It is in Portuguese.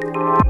Música